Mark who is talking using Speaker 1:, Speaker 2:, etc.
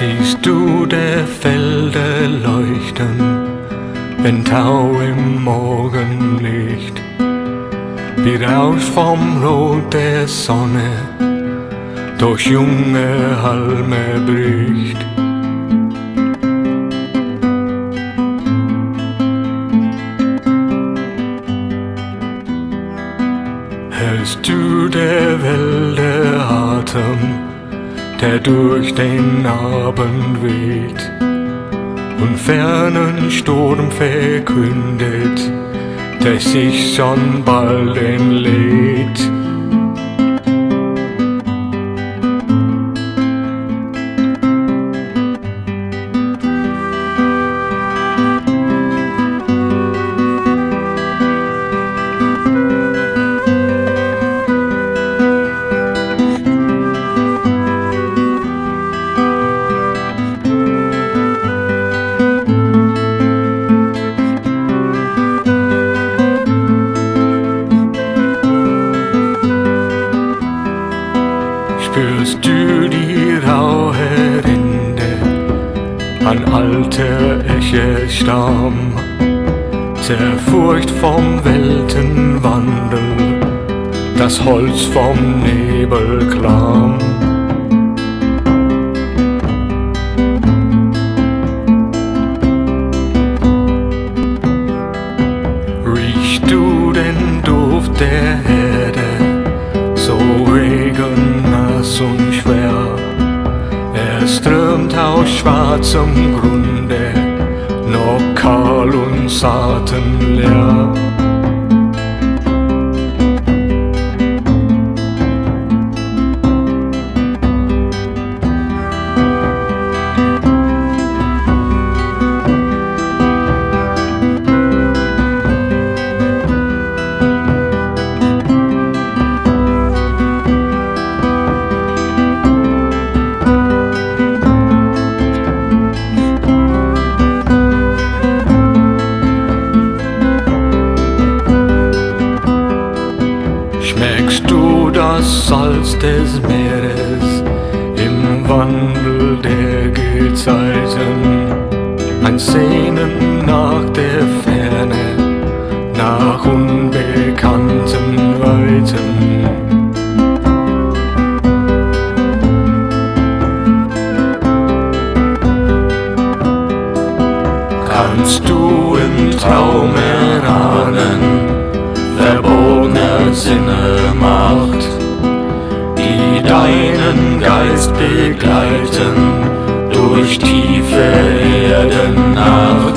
Speaker 1: Siehst du der Felder leuchten, wenn Tau im Morgenlicht, wie Rausch vom Rot der Sonne durch junge Halme bricht. Hörst du der Wälder Atem, der durch den Abend weht und fernen Sturm verkündet, der sich schon bald entlädt. An alter Eschestamm, zerfurcht vom Weltenwandel, das Holz vom Nebel klamm. Aus schwarzem Grunde, noch kahl und saatenleer. Schmeckst du das Salz des Meeres im Wandel der Gezeiten? Ein Sehnen nach der Ferne, nach unbekannten Weiten. Kannst du im Traum erahnen, Sinne macht, die deinen Geist begleiten durch tiefe Erdennacht.